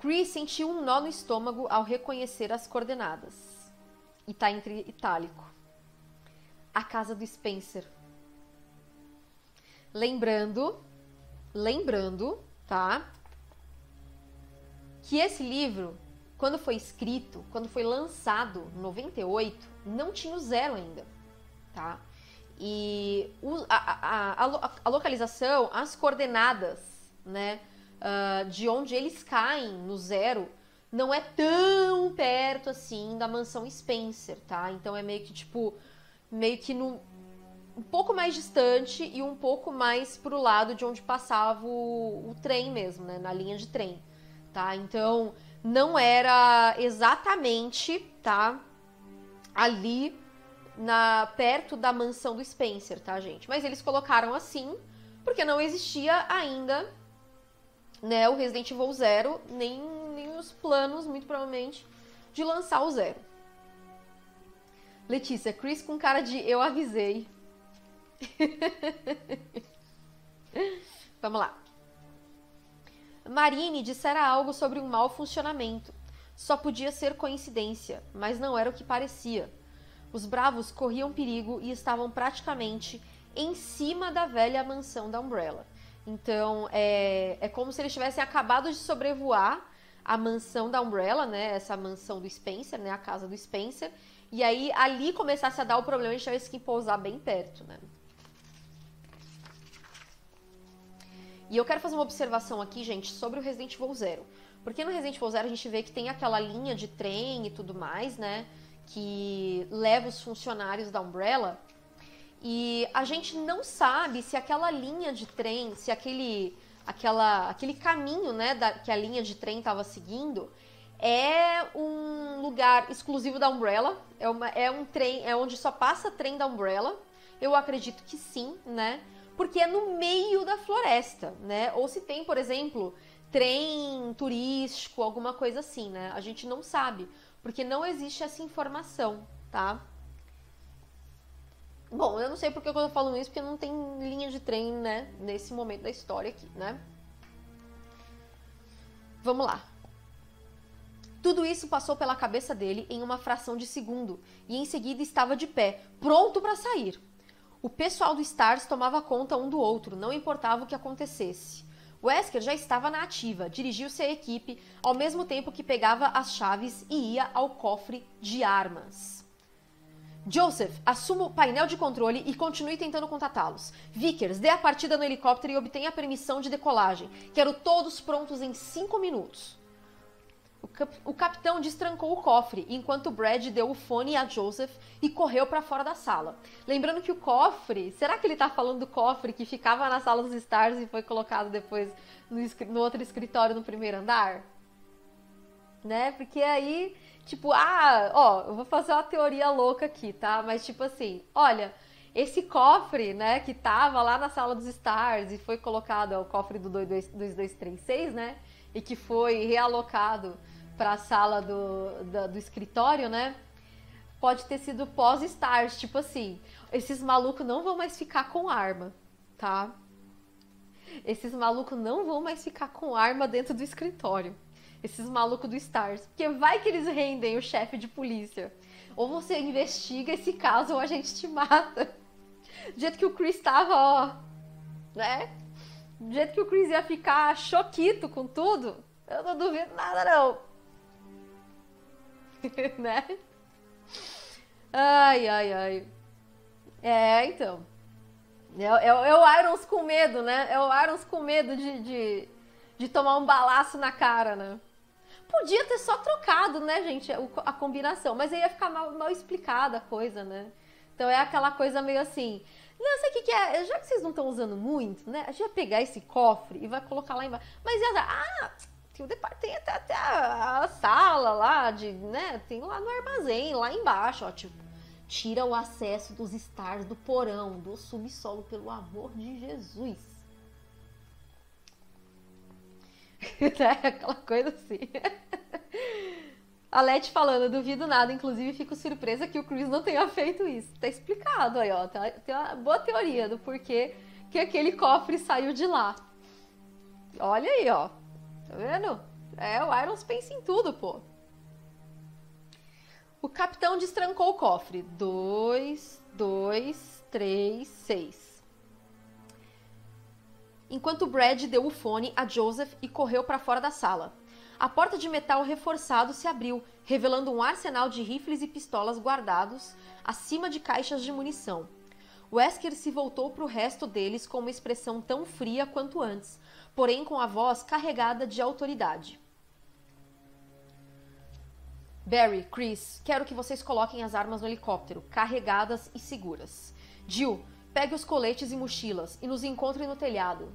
Chris sentiu um nó no estômago ao reconhecer as coordenadas. E tá entre itálico. A casa do Spencer. Lembrando, lembrando, tá? Que esse livro, quando foi escrito, quando foi lançado em 98, não tinha o zero ainda, tá? E a, a, a, a, localização, as coordenadas, né, uh, de onde eles caem no zero, não é tão perto assim da mansão Spencer, tá? Então é meio que tipo, meio que no, um pouco mais distante e um pouco mais pro lado de onde passava o, o trem mesmo, né, na linha de trem, tá? Então não era exatamente, tá, ali na perto da mansão do Spencer, tá, gente? Mas eles colocaram assim porque não existia ainda né, o Resident Evil Zero, nem, nem os planos, muito provavelmente, de lançar o Zero. Letícia, Chris com cara de eu avisei. Vamos lá. Marine dissera algo sobre um mau funcionamento. Só podia ser coincidência, mas não era o que parecia. Os bravos corriam perigo e estavam praticamente em cima da velha mansão da Umbrella. Então, é, é como se eles tivessem acabado de sobrevoar a mansão da Umbrella, né? Essa mansão do Spencer, né? A casa do Spencer. E aí, ali começasse a dar o problema, a gente tivesse que pousar bem perto, né? E eu quero fazer uma observação aqui, gente, sobre o Resident Evil Zero. Porque no Resident Evil Zero a gente vê que tem aquela linha de trem e tudo mais, né? que leva os funcionários da Umbrella. E a gente não sabe se aquela linha de trem, se aquele, aquela, aquele caminho né, da, que a linha de trem estava seguindo é um lugar exclusivo da Umbrella. É, uma, é um trem, é onde só passa trem da Umbrella. Eu acredito que sim, né? Porque é no meio da floresta, né? Ou se tem, por exemplo, trem turístico, alguma coisa assim, né? A gente não sabe porque não existe essa informação, tá? Bom, eu não sei porque eu tô falando isso, porque não tem linha de trem, né, nesse momento da história aqui, né? Vamos lá. Tudo isso passou pela cabeça dele em uma fração de segundo e em seguida estava de pé, pronto para sair. O pessoal do Stars tomava conta um do outro, não importava o que acontecesse. Wesker já estava na ativa, dirigiu-se à equipe ao mesmo tempo que pegava as chaves e ia ao cofre de armas. Joseph, assuma o painel de controle e continue tentando contatá-los. Vickers, dê a partida no helicóptero e obtenha a permissão de decolagem. Quero todos prontos em cinco minutos. O, cap o capitão destrancou o cofre, enquanto Brad deu o fone a Joseph e correu para fora da sala. Lembrando que o cofre, será que ele tá falando do cofre que ficava na sala dos Stars e foi colocado depois no, no outro escritório no primeiro andar? Né? Porque aí, tipo, ah, ó, eu vou fazer uma teoria louca aqui, tá? Mas tipo assim, olha, esse cofre, né, que tava lá na sala dos Stars e foi colocado, é o cofre do 2236, né? E que foi realocado para a sala do, do, do, escritório, né? Pode ter sido pós-start, tipo assim, esses malucos não vão mais ficar com arma, tá? Esses malucos não vão mais ficar com arma dentro do escritório. Esses malucos do Stars. Porque vai que eles rendem o chefe de polícia. Ou você investiga esse caso ou a gente te mata. Do jeito que o Chris tava, ó. Né? Do jeito que o Chris ia ficar choquito com tudo. Eu não duvido nada, não. né? Ai, ai, ai. É, então. É, é, é, o Irons com medo, né? É o Irons com medo de, de, de tomar um balaço na cara, né? Podia ter só trocado, né, gente, a combinação, mas aí ia ficar mal, mal explicada a coisa, né? Então é aquela coisa meio assim. Não sei o que, que é. Já que vocês não estão usando muito, né? A gente vai pegar esse cofre e vai colocar lá embaixo. Mas ia dar. Ah, tem, o tem até, até a, a, sala lá, de, né? Tem lá no armazém, lá embaixo, ó, tipo, tira o acesso dos stars do porão, do subsolo, pelo amor de Jesus. aquela coisa assim. A Leti falando, duvido nada, inclusive fico surpresa que o Chris não tenha feito isso. Tá explicado aí, ó. Tem uma boa teoria do porquê que aquele cofre saiu de lá. Olha aí, ó. Tá vendo? É, o Irons pensa em tudo, pô. O capitão destrancou o cofre. Dois, dois, três, seis. Enquanto Brad deu o fone a Joseph e correu para fora da sala. A porta de metal reforçado se abriu, revelando um arsenal de rifles e pistolas guardados acima de caixas de munição. Wesker se voltou para o resto deles com uma expressão tão fria quanto antes, porém com a voz carregada de autoridade. Barry, Chris, quero que vocês coloquem as armas no helicóptero, carregadas e seguras. Jill, pegue os coletes e mochilas e nos encontre no telhado.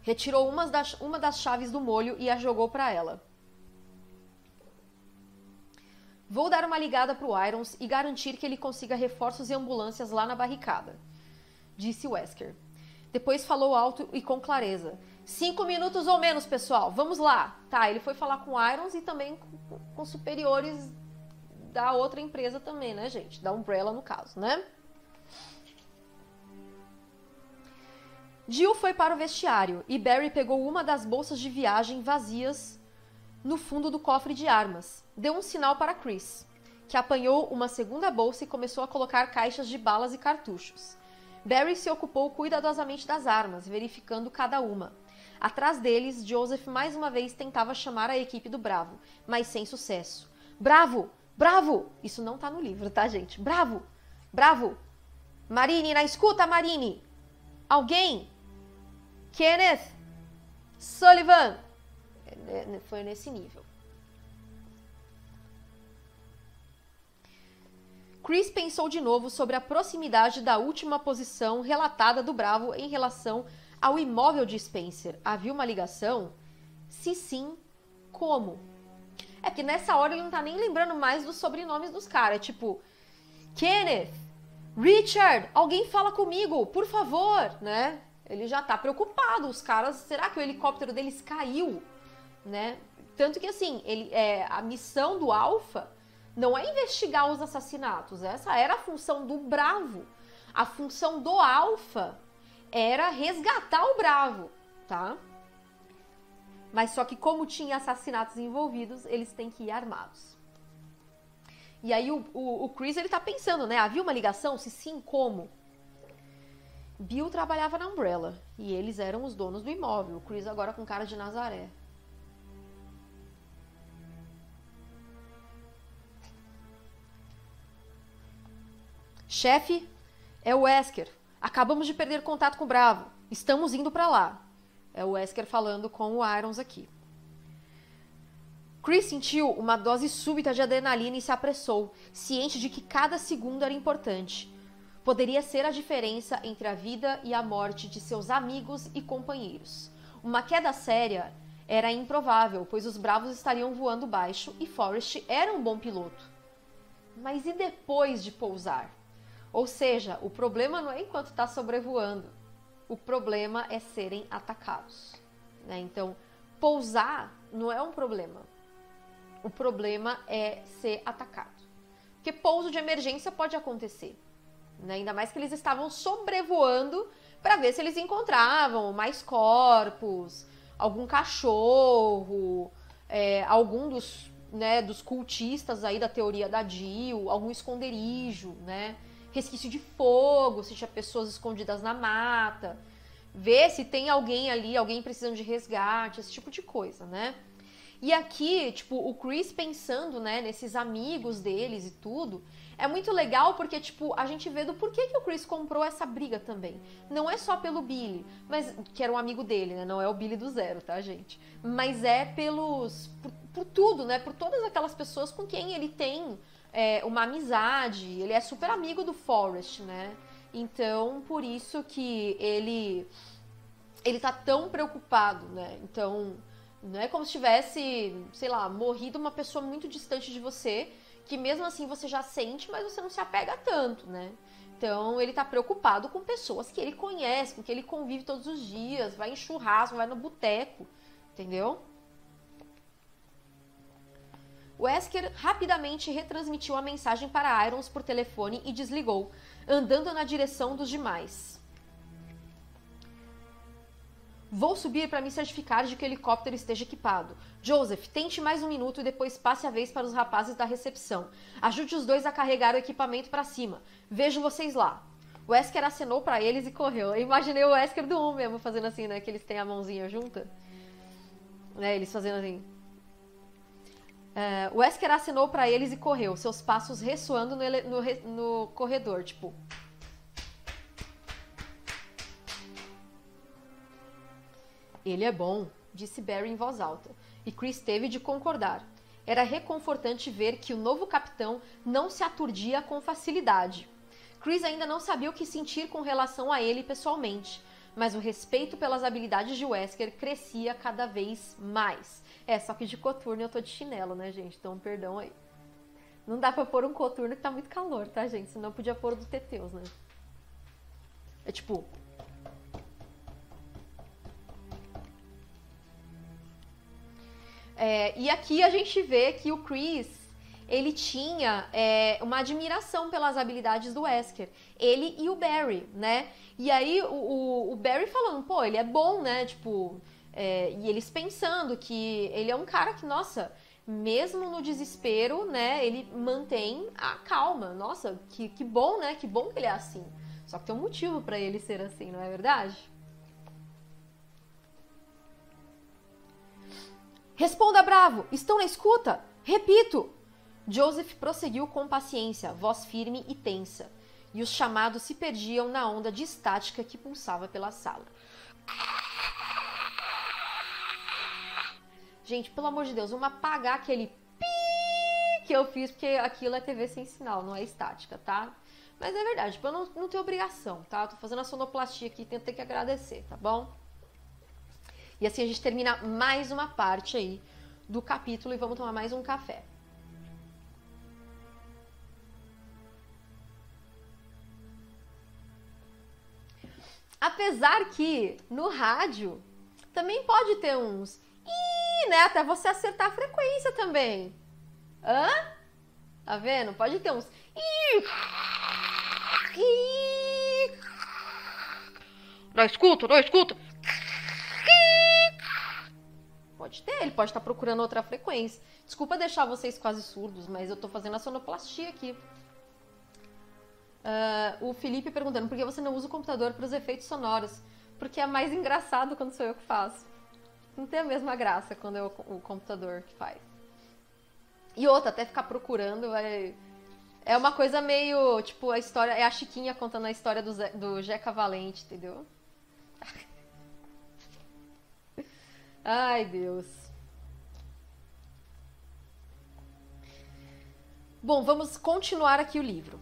Retirou uma das, uma das chaves do molho e a jogou para ela. Vou dar uma ligada para o Irons e garantir que ele consiga reforços e ambulâncias lá na barricada, disse Wesker. Depois falou alto e com clareza. Cinco minutos ou menos, pessoal. Vamos lá. Tá, ele foi falar com o Irons e também com, com superiores da outra empresa também, né, gente? Da Umbrella, no caso, né? Jill foi para o vestiário e Barry pegou uma das bolsas de viagem vazias no fundo do cofre de armas. Deu um sinal para Chris, que apanhou uma segunda bolsa e começou a colocar caixas de balas e cartuchos. Barry se ocupou cuidadosamente das armas, verificando cada uma. Atrás deles, Joseph mais uma vez tentava chamar a equipe do Bravo, mas sem sucesso. Bravo! Bravo! Isso não tá no livro, tá, gente? Bravo! Bravo! Marine, na escuta, Marine! Alguém? Kenneth! Sullivan! É, né, foi nesse nível. Chris pensou de novo sobre a proximidade da última posição relatada do Bravo em relação ao imóvel de Spencer. Havia uma ligação? Se sim, como? É que nessa hora ele não tá nem lembrando mais dos sobrenomes dos caras. É tipo, Kenneth, Richard, alguém fala comigo, por favor, né? Ele já tá preocupado. Os caras, será que o helicóptero deles caiu? né? Tanto que assim, ele, é, a missão do Alpha não é investigar os assassinatos, essa era a função do Bravo. A função do Alpha era resgatar o Bravo, tá? Mas só que como tinha assassinatos envolvidos, eles têm que ir armados. E aí o, o, o Chris ele tá pensando, né? Havia uma ligação? Se sim, como? Bill trabalhava na Umbrella e eles eram os donos do imóvel. Chris agora com cara de Nazaré. Chefe, é o Wesker. Acabamos de perder contato com o Bravo. Estamos indo para lá. É o Wesker falando com o Irons aqui. Chris sentiu uma dose súbita de adrenalina e se apressou, ciente de que cada segundo era importante. Poderia ser a diferença entre a vida e a morte de seus amigos e companheiros. Uma queda séria era improvável, pois os Bravos estariam voando baixo e Forrest era um bom piloto. Mas e depois de pousar? Ou seja, o problema não é enquanto está sobrevoando, o problema é serem atacados. Né? Então, pousar não é um problema. O problema é ser atacado. Porque pouso de emergência pode acontecer. Né? Ainda mais que eles estavam sobrevoando para ver se eles encontravam mais corpos, algum cachorro, é, algum dos, né, dos cultistas aí da teoria da Jill, algum esconderijo, né? resquício de fogo, se tinha pessoas escondidas na mata, ver se tem alguém ali, alguém precisando de resgate, esse tipo de coisa, né? E aqui, tipo, o Chris pensando, né, nesses amigos deles e tudo, é muito legal porque, tipo, a gente vê do porquê que o Chris comprou essa briga também. Não é só pelo Billy, mas que era um amigo dele, né? Não é o Billy do zero, tá, gente? Mas é pelos. por, por tudo, né? Por todas aquelas pessoas com quem ele tem é, uma amizade, ele é super amigo do Forrest, né? Então, por isso que ele ele tá tão preocupado, né? Então, não é como se tivesse, sei lá, morrido uma pessoa muito distante de você, que mesmo assim você já sente, mas você não se apega tanto, né? Então, ele tá preocupado com pessoas que ele conhece, com que ele convive todos os dias, vai em churrasco, vai no boteco, entendeu? Wesker rapidamente retransmitiu a mensagem para Irons por telefone e desligou, andando na direção dos demais. Vou subir para me certificar de que o helicóptero esteja equipado. Joseph, tente mais um minuto e depois passe a vez para os rapazes da recepção. Ajude os dois a carregar o equipamento para cima. Vejo vocês lá. O Wesker acenou para eles e correu. Eu imaginei o Wesker do 1 mesmo fazendo assim, né? Que eles têm a mãozinha junta. Né? Eles fazendo assim. Uh, Wesker acenou para eles e correu, seus passos ressoando no, no, no corredor, tipo. Ele é bom, disse Barry em voz alta, e Chris teve de concordar. Era reconfortante ver que o novo capitão não se aturdia com facilidade. Chris ainda não sabia o que sentir com relação a ele pessoalmente, mas o respeito pelas habilidades de Wesker crescia cada vez mais. É, só que de coturno eu tô de chinelo, né, gente? Então, perdão aí. Não dá pra pôr um coturno que tá muito calor, tá, gente? Senão podia pôr o do Teteus, né? É tipo. É, e aqui a gente vê que o Chris ele tinha é, uma admiração pelas habilidades do Wesker. Ele e o Barry, né? E aí o, o, o Barry falando, pô, ele é bom, né? Tipo, é, e eles pensando que ele é um cara que, nossa, mesmo no desespero, né? Ele mantém a calma. Nossa, que, que bom, né? Que bom que ele é assim. Só que tem um motivo para ele ser assim, não é verdade? Responda, bravo! Estão na escuta? Repito, Joseph prosseguiu com paciência, voz firme e tensa, e os chamados se perdiam na onda de estática que pulsava pela sala. Gente, pelo amor de Deus, vamos apagar aquele pi que eu fiz, porque aquilo é TV sem sinal, não é estática, tá? Mas é verdade, tipo, eu não, não tenho obrigação, tá? Eu tô fazendo a sonoplastia aqui, tenho que agradecer, tá bom? E assim a gente termina mais uma parte aí do capítulo e vamos tomar mais um café. Apesar que no rádio também pode ter uns ih, né? Até você acertar a frequência também. Hã? Tá vendo? Pode ter uns ih. Não escuta, não escuta. Pode ter, ele pode estar procurando outra frequência. Desculpa deixar vocês quase surdos, mas eu tô fazendo a sonoplastia aqui. Uh, o Felipe perguntando por que você não usa o computador para os efeitos sonoros? Porque é mais engraçado quando sou eu que faço. Não tem a mesma graça quando é o, o computador que faz. E outra, até ficar procurando é, é uma coisa meio. Tipo, a história. É a Chiquinha contando a história do, Zé, do Jeca Valente, entendeu? Ai, Deus. Bom, vamos continuar aqui o livro.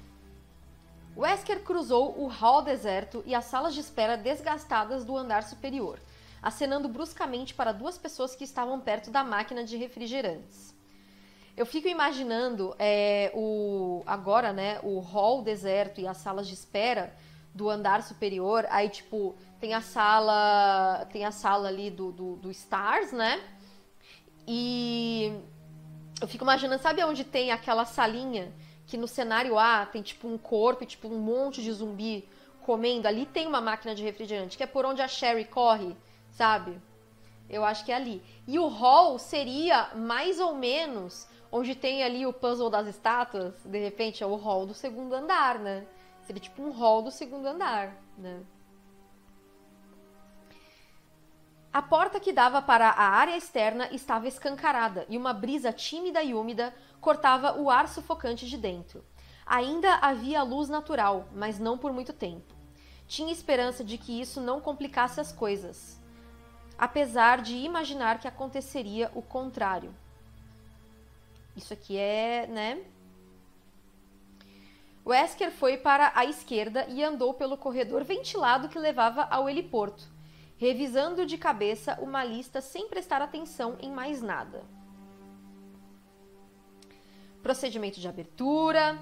Wesker cruzou o hall deserto e as salas de espera desgastadas do andar superior, acenando bruscamente para duas pessoas que estavam perto da máquina de refrigerantes. Eu fico imaginando é, o agora, né, o hall deserto e as salas de espera do andar superior. Aí, tipo, tem a sala, tem a sala ali do, do, do Stars, né? E eu fico imaginando, sabe onde tem aquela salinha que no cenário A tem tipo um corpo e tipo um monte de zumbi comendo, ali tem uma máquina de refrigerante, que é por onde a Sherry corre, sabe? Eu acho que é ali. E o hall seria mais ou menos onde tem ali o puzzle das estátuas, de repente é o hall do segundo andar, né? Seria tipo um hall do segundo andar, né? A porta que dava para a área externa estava escancarada e uma brisa tímida e úmida cortava o ar sufocante de dentro. Ainda havia luz natural, mas não por muito tempo. Tinha esperança de que isso não complicasse as coisas, apesar de imaginar que aconteceria o contrário. Isso aqui é, né? Wesker foi para a esquerda e andou pelo corredor ventilado que levava ao heliporto, revisando de cabeça uma lista sem prestar atenção em mais nada procedimento de abertura,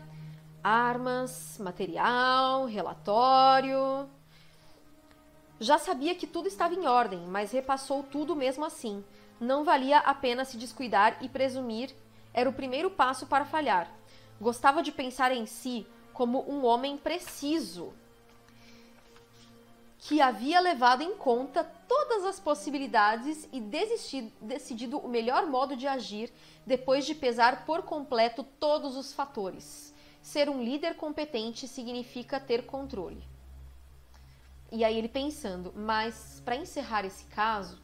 armas, material, relatório. Já sabia que tudo estava em ordem, mas repassou tudo mesmo assim. Não valia a pena se descuidar e presumir era o primeiro passo para falhar. Gostava de pensar em si como um homem preciso, que havia levado em conta todas as possibilidades e decidido o melhor modo de agir depois de pesar por completo todos os fatores. Ser um líder competente significa ter controle. E aí ele pensando, mas para encerrar esse caso,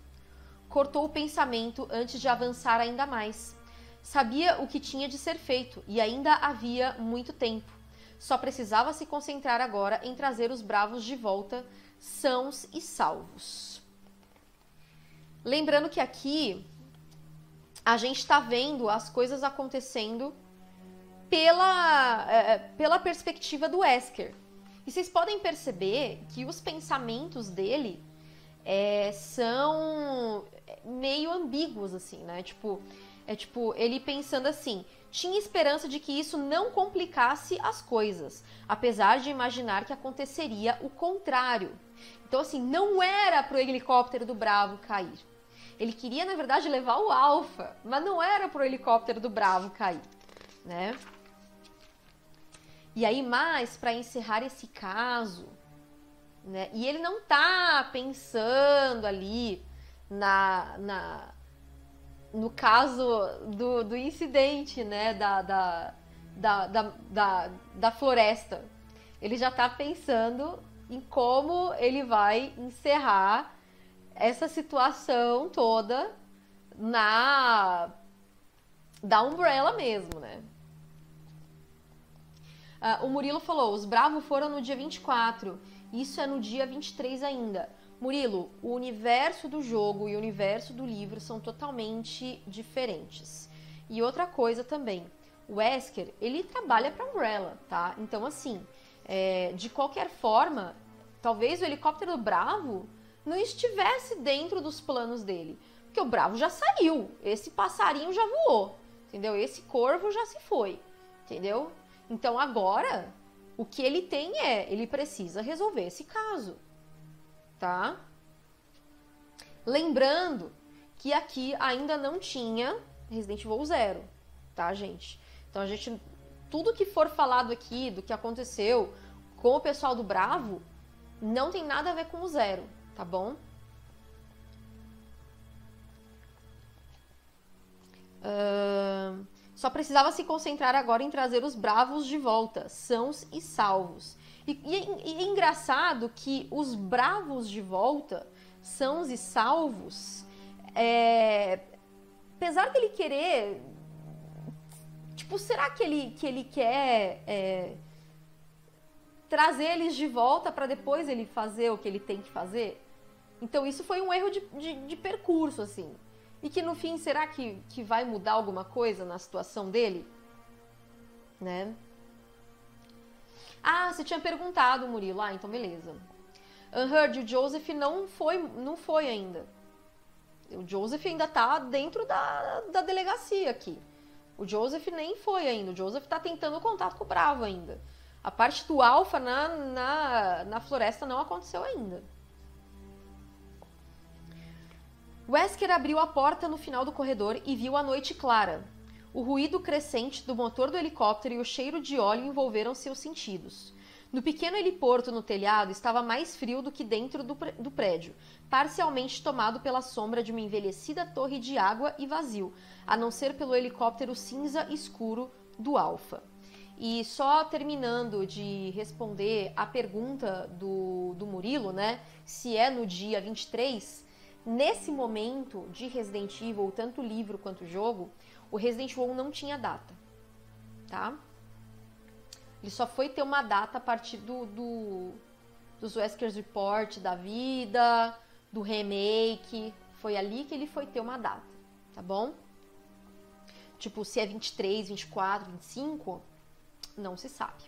cortou o pensamento antes de avançar ainda mais. Sabia o que tinha de ser feito e ainda havia muito tempo. Só precisava se concentrar agora em trazer os bravos de volta, sãos e salvos. Lembrando que aqui a gente está vendo as coisas acontecendo pela, é, pela perspectiva do Esker. E vocês podem perceber que os pensamentos dele é, são meio ambíguos, assim, né? Tipo, é tipo, ele pensando assim, tinha esperança de que isso não complicasse as coisas, apesar de imaginar que aconteceria o contrário. Então, assim, não era pro helicóptero do Bravo cair. Ele queria, na verdade, levar o Alfa, mas não era pro helicóptero do Bravo cair, né? E aí, mais para encerrar esse caso, né? E ele não tá pensando ali na, na no caso do, do incidente, né? Da, da, da, da, da, floresta. Ele já tá pensando em como ele vai encerrar essa situação toda na da Umbrella mesmo, né? Uh, o Murilo falou: os Bravos foram no dia 24. Isso é no dia 23 ainda. Murilo, o universo do jogo e o universo do livro são totalmente diferentes. E outra coisa também, o Wesker, ele trabalha para Umbrella, tá? Então, assim, é, de qualquer forma, talvez o helicóptero Bravo não estivesse dentro dos planos dele. Porque o Bravo já saiu, esse passarinho já voou, entendeu? Esse corvo já se foi, entendeu? Então agora, o que ele tem é, ele precisa resolver esse caso, tá? Lembrando que aqui ainda não tinha Resident Evil Zero, tá, gente? Então a gente, tudo que for falado aqui do que aconteceu com o pessoal do Bravo, não tem nada a ver com o Zero, tá bom? Uh, só precisava se concentrar agora em trazer os bravos de volta, sãos e salvos. E, e, e é engraçado que os bravos de volta, sãos e salvos, é, apesar dele querer. Tipo, será que ele, que ele quer é, trazer eles de volta para depois ele fazer o que ele tem que fazer? Então, isso foi um erro de, de, de percurso, assim. E que no fim, será que, que vai mudar alguma coisa na situação dele? Né? Ah, você tinha perguntado, Murilo. Ah, então beleza. Unheard, o Joseph não foi, não foi ainda. O Joseph ainda tá dentro da, da delegacia aqui. O Joseph nem foi ainda. O Joseph tá tentando contato com o Bravo ainda. A parte do Alpha na, na, na floresta não aconteceu ainda. Wesker abriu a porta no final do corredor e viu a noite clara. O ruído crescente do motor do helicóptero e o cheiro de óleo envolveram seus sentidos. No pequeno heliporto no telhado estava mais frio do que dentro do, do, prédio, parcialmente tomado pela sombra de uma envelhecida torre de água e vazio, a não ser pelo helicóptero cinza escuro do Alfa. E só terminando de responder a pergunta do, do Murilo, né? Se é no dia 23, Nesse momento de Resident Evil, tanto livro quanto jogo, o Resident Evil não tinha data, tá? Ele só foi ter uma data a partir do, do dos Wesker's Report da vida, do remake. Foi ali que ele foi ter uma data, tá bom? Tipo, se é 23, 24, 25, não se sabe,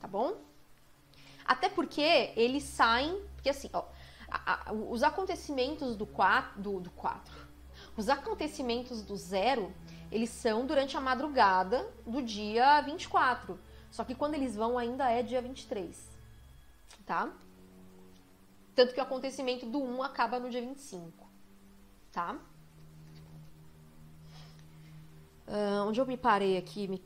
tá bom? Até porque eles saem, porque assim, ó, a, a, os acontecimentos do 4, do, do 4, os acontecimentos do zero, eles são durante a madrugada do dia 24. Só que quando eles vão ainda é dia 23. Tá? Tanto que o acontecimento do 1 acaba no dia 25. Tá? Uh, onde eu me parei aqui? Me...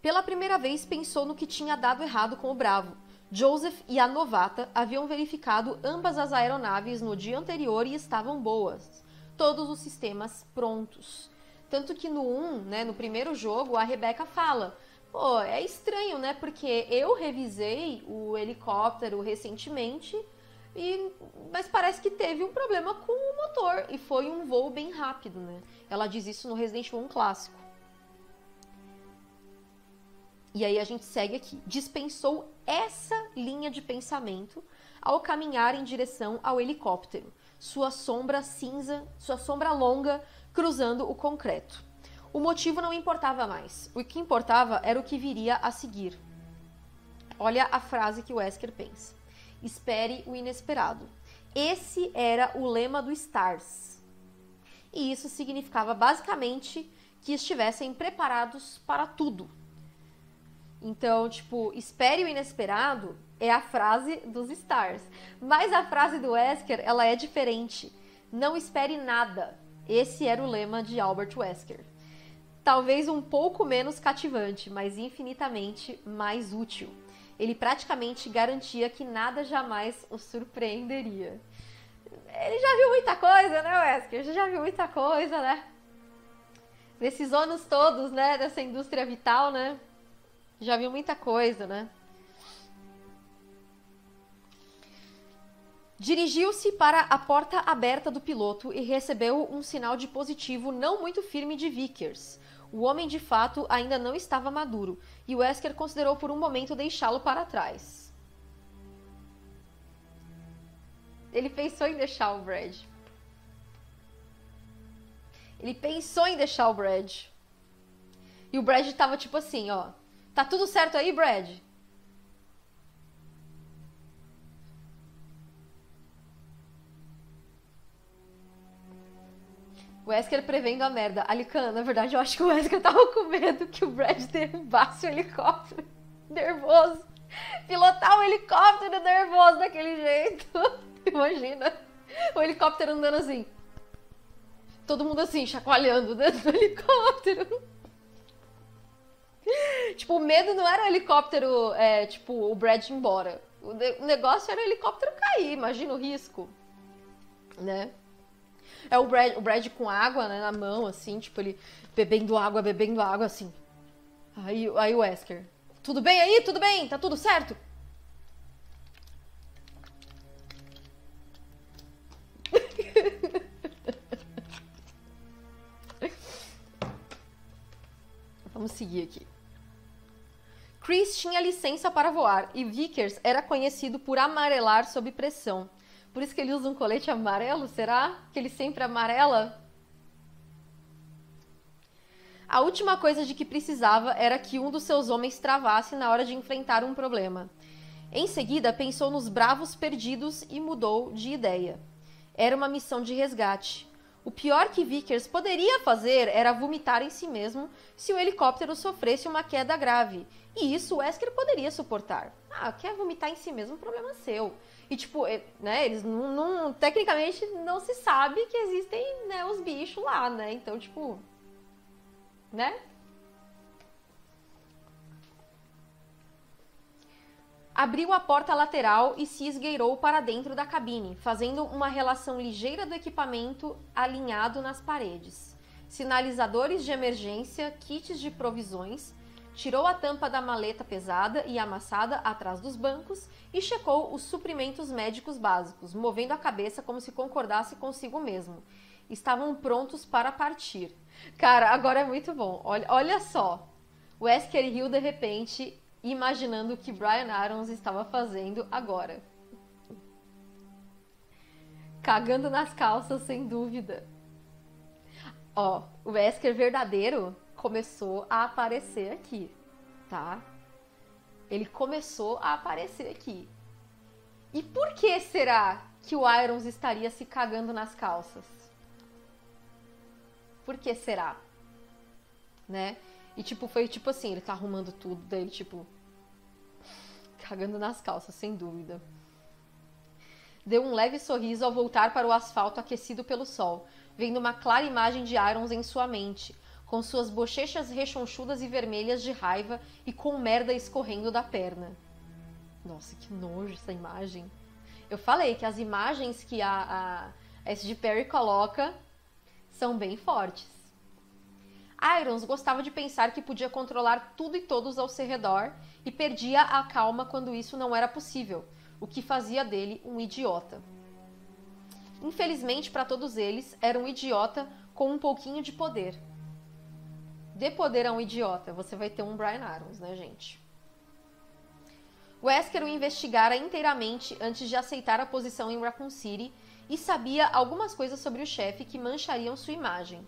Pela primeira vez pensou no que tinha dado errado com o Bravo Joseph e a novata haviam verificado ambas as aeronaves no dia anterior e estavam boas. Todos os sistemas prontos. Tanto que no 1, né, no primeiro jogo, a Rebecca fala: pô, é estranho, né? Porque eu revisei o helicóptero recentemente, e, mas parece que teve um problema com o motor e foi um voo bem rápido, né? Ela diz isso no Resident Evil 1 clássico. E aí a gente segue aqui. Dispensou essa linha de pensamento ao caminhar em direção ao helicóptero, sua sombra cinza, sua sombra longa cruzando o concreto. O motivo não importava mais. O que importava era o que viria a seguir. Olha a frase que o Wesker pensa. Espere o inesperado. Esse era o lema do Stars. E isso significava basicamente que estivessem preparados para tudo, então, tipo, espere o inesperado é a frase dos Stars. Mas a frase do Wesker, ela é diferente. Não espere nada. Esse era o lema de Albert Wesker. Talvez um pouco menos cativante, mas infinitamente mais útil. Ele praticamente garantia que nada jamais o surpreenderia. Ele já viu muita coisa, né, Wesker? Já viu muita coisa, né? Nesses anos todos, né, dessa indústria vital, né? Já viu muita coisa, né? Dirigiu-se para a porta aberta do piloto e recebeu um sinal de positivo não muito firme de Vickers. O homem de fato ainda não estava maduro e Wesker considerou por um momento deixá-lo para trás. Ele pensou em deixar o Brad. Ele pensou em deixar o Brad. E o Brad estava tipo assim, ó. Tá tudo certo aí, Brad? O Wesker prevendo a merda. Alican, na verdade, eu acho que o Wesker tava com medo que o Brad derrubasse o helicóptero. Nervoso. Pilotar um helicóptero nervoso daquele jeito. Imagina. O helicóptero andando assim. Todo mundo assim, chacoalhando dentro do helicóptero. tipo, o medo não era o helicóptero, é, tipo, o Brad ir embora. O, negócio era o helicóptero cair, imagina o risco, né? É o Brad, o Brad com água né, na mão, assim, tipo, ele bebendo água, bebendo água, assim. Aí, aí o Wesker. Tudo bem aí? Tudo bem? Tá tudo certo? Vamos seguir aqui. Chris tinha licença para voar e Vickers era conhecido por amarelar sob pressão. Por isso que ele usa um colete amarelo, será? Que ele sempre amarela? A última coisa de que precisava era que um dos seus homens travasse na hora de enfrentar um problema. Em seguida, pensou nos bravos perdidos e mudou de ideia. Era uma missão de resgate. O pior que Vickers poderia fazer era vomitar em si mesmo se o helicóptero sofresse uma queda grave. E isso Wesker poderia suportar. Ah, quer vomitar em si mesmo, problema seu. E tipo, né, eles não, não, tecnicamente não se sabe que existem, né, os bichos lá, né? Então, tipo, né? Abriu a porta lateral e se esgueirou para dentro da cabine, fazendo uma relação ligeira do equipamento alinhado nas paredes. Sinalizadores de emergência, kits de provisões, tirou a tampa da maleta pesada e amassada atrás dos bancos e checou os suprimentos médicos básicos, movendo a cabeça como se concordasse consigo mesmo. Estavam prontos para partir. Cara, agora é muito bom. Olha, olha só. Wesker riu de repente imaginando o que Brian Arons estava fazendo agora. Cagando nas calças, sem dúvida. Ó, o Wesker verdadeiro começou a aparecer aqui, tá? Ele começou a aparecer aqui. E por que será que o Irons estaria se cagando nas calças? Por que será? Né? E, tipo, foi tipo assim, ele tá arrumando tudo, daí tipo, cagando nas calças, sem dúvida. Deu um leve sorriso ao voltar para o asfalto aquecido pelo sol, vendo uma clara imagem de Irons em sua mente, com suas bochechas rechonchudas e vermelhas de raiva e com merda escorrendo da perna. Nossa, que nojo essa imagem. Eu falei que as imagens que a, a S.G. Perry coloca são bem fortes. Irons gostava de pensar que podia controlar tudo e todos ao seu redor e perdia a calma quando isso não era possível, o que fazia dele um idiota. Infelizmente para todos eles, era um idiota com um pouquinho de poder. Dê poder a um idiota, você vai ter um Brian Irons, né, gente? Wesker o investigara inteiramente antes de aceitar a posição em Raccoon City e sabia algumas coisas sobre o chefe que manchariam sua imagem.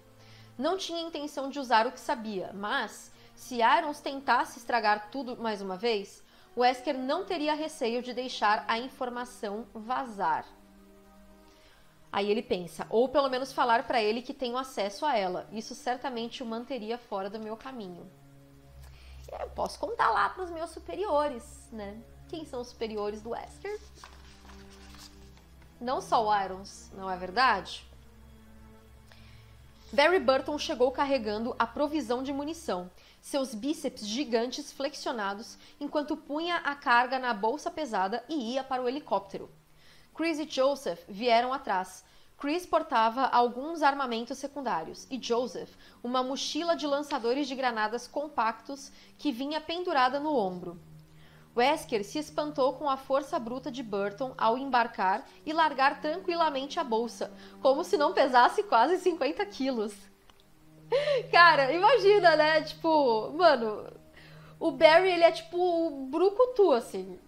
Não tinha intenção de usar o que sabia, mas se Irons tentasse estragar tudo mais uma vez, Wesker não teria receio de deixar a informação vazar. Aí ele pensa, ou pelo menos falar para ele que tenho acesso a ela. Isso certamente o manteria fora do meu caminho. Eu posso contar lá para os meus superiores, né? Quem são os superiores do Wesker? Não só o Irons, não é verdade? Barry Burton chegou carregando a provisão de munição, seus bíceps gigantes flexionados, enquanto punha a carga na bolsa pesada e ia para o helicóptero. Chris e Joseph vieram atrás. Chris portava alguns armamentos secundários e Joseph uma mochila de lançadores de granadas compactos que vinha pendurada no ombro. Wesker se espantou com a força bruta de Burton ao embarcar e largar tranquilamente a bolsa, como se não pesasse quase 50 quilos. Cara, imagina, né? Tipo, mano, o Barry, ele é tipo o brucutu, assim.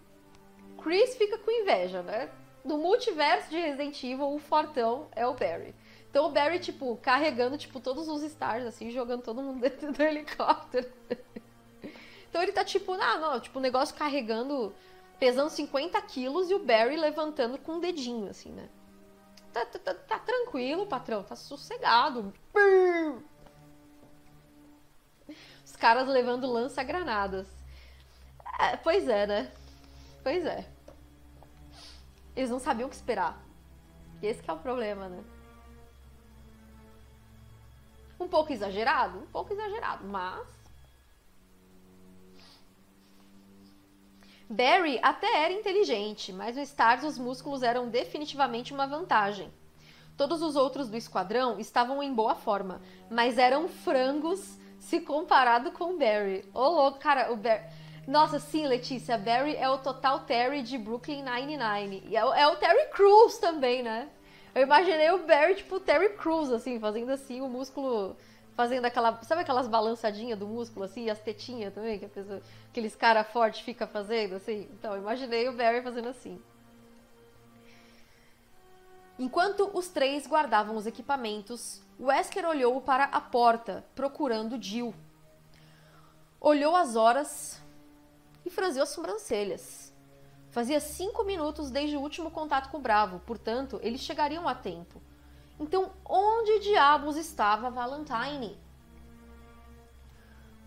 Chris fica com inveja, né? No multiverso de Resident Evil, o fortão é o Barry. Então o Barry, tipo, carregando, tipo, todos os stars, assim, jogando todo mundo dentro do helicóptero. Então ele tá tipo, ah, não, tipo, o negócio carregando, pesando 50 quilos e o Barry levantando com um dedinho, assim, né? Tá, tá, tá, tá tranquilo, patrão, tá sossegado. Os caras levando lança-granadas. É, pois é, né? Pois é. Eles não sabiam o que esperar. Esse que é o problema, né? Um pouco exagerado? Um pouco exagerado, mas Barry até era inteligente, mas no Stars os músculos eram definitivamente uma vantagem. Todos os outros do esquadrão estavam em boa forma, mas eram frangos se comparado com Barry. Ô oh, louco, cara, o Barry. Nossa, sim, Letícia, Barry é o total Terry de Brooklyn Nine-Nine. E é, é, o Terry Crews também, né? Eu imaginei o Barry, tipo, Terry Crews, assim, fazendo assim, o músculo fazendo aquela. Sabe aquelas balançadinhas do músculo, assim, e as tetinhas também, que pessoa, aqueles cara forte fica fazendo, assim? Então, imaginei o Barry fazendo assim. Enquanto os três guardavam os equipamentos, Wesker olhou para a porta, procurando Jill. Olhou as horas e franziu as sobrancelhas. Fazia cinco minutos desde o último contato com o Bravo, portanto, eles chegariam a tempo. Então, onde diabos estava Valentine?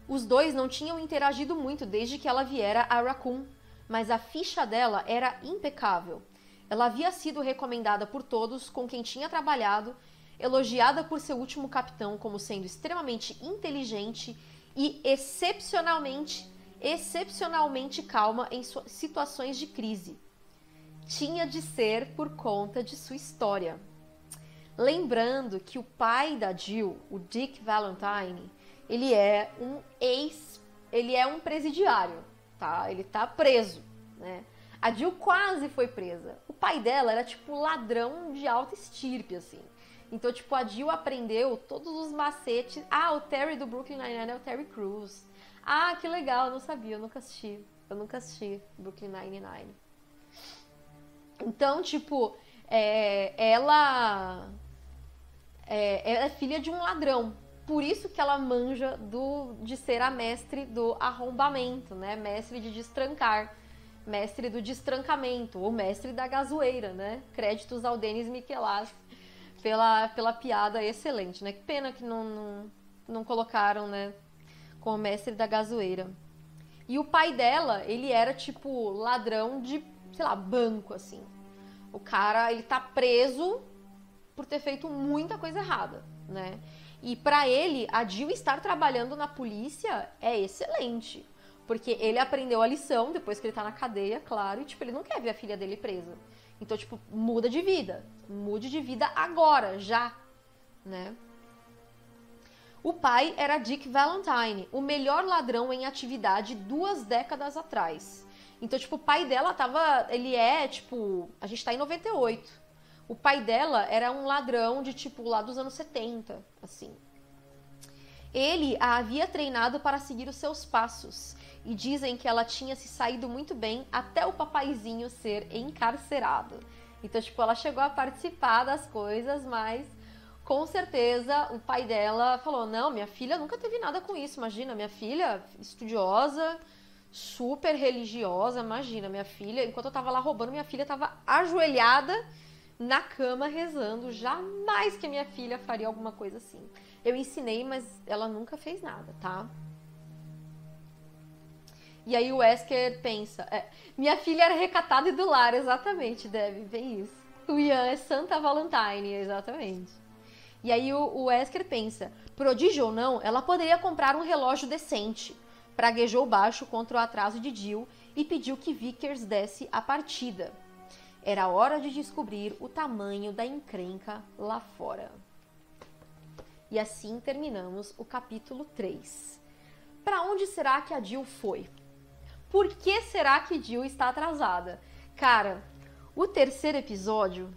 Os dois não tinham interagido muito desde que ela viera a Raccoon, mas a ficha dela era impecável. Ela havia sido recomendada por todos com quem tinha trabalhado, elogiada por seu último capitão como sendo extremamente inteligente e excepcionalmente, excepcionalmente calma em situações de crise. Tinha de ser por conta de sua história. Lembrando que o pai da Jill, o Dick Valentine, ele é um ex, ele é um presidiário, tá? Ele tá preso, né? A Jill quase foi presa. O pai dela era tipo ladrão de alta estirpe, assim. Então, tipo, a Jill aprendeu todos os macetes. Ah, o Terry do Brooklyn Nine-Nine é o Terry Crews. Ah, que legal, eu não sabia, eu nunca assisti. Eu nunca assisti Brooklyn Nine-Nine. Então, tipo, é, ela é, é filha de um ladrão. Por isso que ela manja do, de ser a mestre do arrombamento, né? Mestre de destrancar, mestre do destrancamento, ou mestre da gasoeira, né? Créditos ao Denis Michelas pela, pela piada excelente, né? Que pena que não, não, não colocaram, né? Como mestre da gasoeira. E o pai dela, ele era tipo ladrão de, sei lá, banco, assim. O cara, ele tá preso por ter feito muita coisa errada, né? E para ele, a Jill estar trabalhando na polícia é excelente, Porque ele aprendeu a lição depois que ele tá na cadeia, claro, e tipo, ele não quer ver a filha dele presa. Então, tipo, muda de vida. Mude de vida agora, já, né? O pai era Dick Valentine, o melhor ladrão em atividade duas décadas atrás. Então, tipo, o pai dela tava. Ele é, tipo. A gente tá em 98. O pai dela era um ladrão de, tipo, lá dos anos 70, assim. Ele a havia treinado para seguir os seus passos e dizem que ela tinha se saído muito bem até o papaizinho ser encarcerado. Então, tipo, ela chegou a participar das coisas, mas com certeza o pai dela falou: Não, minha filha nunca teve nada com isso. Imagina, minha filha estudiosa, super religiosa. Imagina, minha filha, enquanto eu tava lá roubando, minha filha tava ajoelhada na cama rezando. Jamais que minha filha faria alguma coisa assim. Eu ensinei, mas ela nunca fez nada, tá? E aí o Wesker pensa, é, minha filha era recatada e do lar, exatamente, Deve, bem isso. O Ian é Santa Valentine, exatamente. E aí o, o Wesker pensa, prodígio ou não, ela poderia comprar um relógio decente. Praguejou baixo contra o atraso de Jill e pediu que Vickers desse a partida. Era hora de descobrir o tamanho da encrenca lá fora. E assim terminamos o capítulo 3. Para onde será que a Jill foi? Por que será que Jill está atrasada? Cara, o terceiro episódio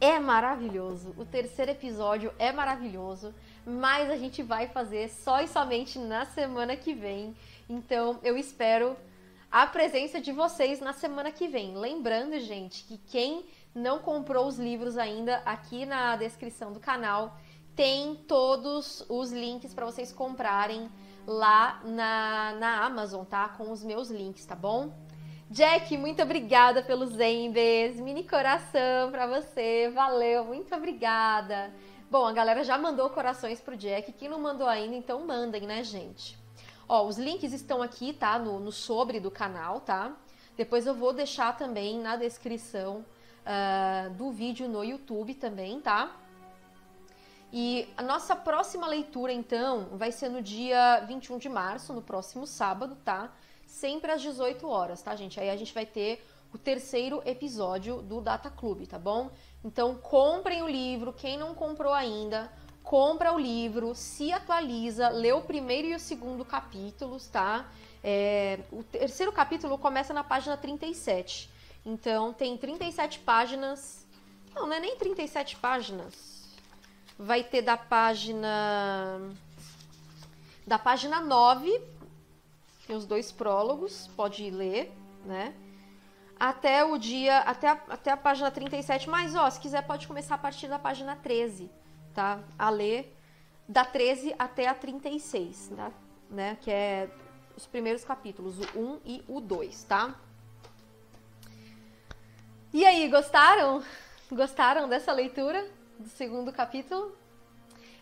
é maravilhoso. O terceiro episódio é maravilhoso, mas a gente vai fazer só e somente na semana que vem. Então, eu espero a presença de vocês na semana que vem. Lembrando, gente, que quem não comprou os livros ainda, aqui na descrição do canal tem todos os links para vocês comprarem lá na, na Amazon, tá? Com os meus links, tá bom? Jack, muito obrigada pelos embes, mini coração para você, valeu, muito obrigada. Bom, a galera já mandou corações pro Jack, quem não mandou ainda, então mandem, né, gente? Ó, os links estão aqui, tá? No, no sobre do canal, tá? Depois eu vou deixar também na descrição uh, do vídeo no YouTube também, tá? E a nossa próxima leitura, então, vai ser no dia 21 de março, no próximo sábado, tá? Sempre às 18 horas, tá, gente? Aí a gente vai ter o terceiro episódio do Data Club, tá bom? Então, comprem o livro, quem não comprou ainda, compra o livro, se atualiza, lê o primeiro e o segundo capítulos, tá? É, o terceiro capítulo começa na página 37. Então, tem 37 páginas. Não, não é nem 37 páginas vai ter da página da página 9, tem os dois prólogos, pode ler, né? Até o dia, até a, até a página 37, mas ó, se quiser pode começar a partir da página 13, tá? A ler da 13 até a 36, tá? né? Que é os primeiros capítulos, o 1 e o 2, tá? E aí, gostaram? Gostaram dessa leitura? do segundo capítulo.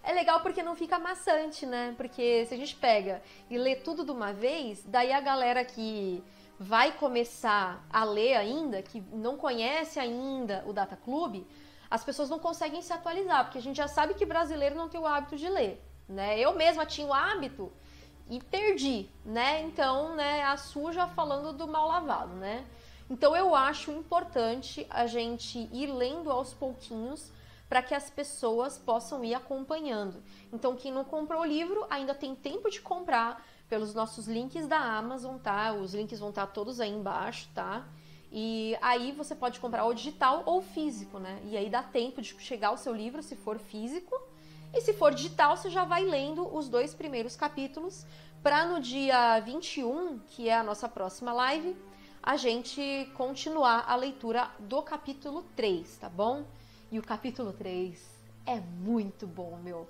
É legal porque não fica maçante, né? Porque se a gente pega e lê tudo de uma vez, daí a galera que vai começar a ler ainda, que não conhece ainda o Data Club, as pessoas não conseguem se atualizar, porque a gente já sabe que brasileiro não tem o hábito de ler, né? Eu mesma tinha o hábito e perdi, né? Então, né, a suja falando do mal lavado, né? Então eu acho importante a gente ir lendo aos pouquinhos para que as pessoas possam ir acompanhando. Então, quem não comprou o livro ainda tem tempo de comprar pelos nossos links da Amazon, tá? Os links vão estar todos aí embaixo, tá? E aí você pode comprar ou digital ou físico, né? E aí dá tempo de chegar o seu livro se for físico. E se for digital, você já vai lendo os dois primeiros capítulos para no dia 21, que é a nossa próxima live, a gente continuar a leitura do capítulo 3, tá bom? E o capítulo 3 é muito bom, meu.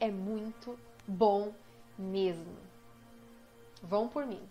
É muito bom mesmo. Vão por mim.